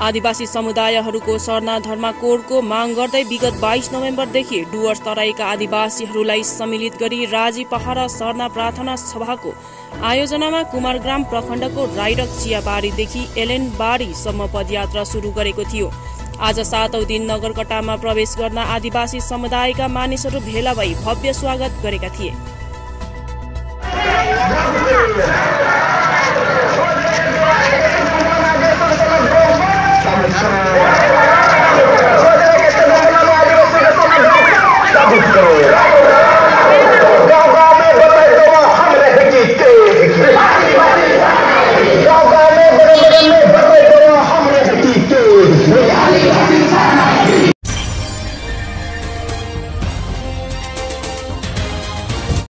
आदिवासी समुदायहरूको सरना धर्माकोडको माग गर्दै विगत बाइस नोभेम्बरदेखि डुवर्स तराईका आदिवासीहरूलाई सम्मिलित गरी राजी पहाड सरना प्रार्थना सभाको आयोजनामा कुमारग्राम प्रखण्डको राइडक चियाबारीदेखि एलेनबारीसम्म पदयात्रा सुरु गरेको थियो। आज सातौं दिन नगरकटामा प्रवेश गर्न आदिवासी समुदायका मानिसहरू भेला भई भव्य स्वागत गरेका थिए। maestro de la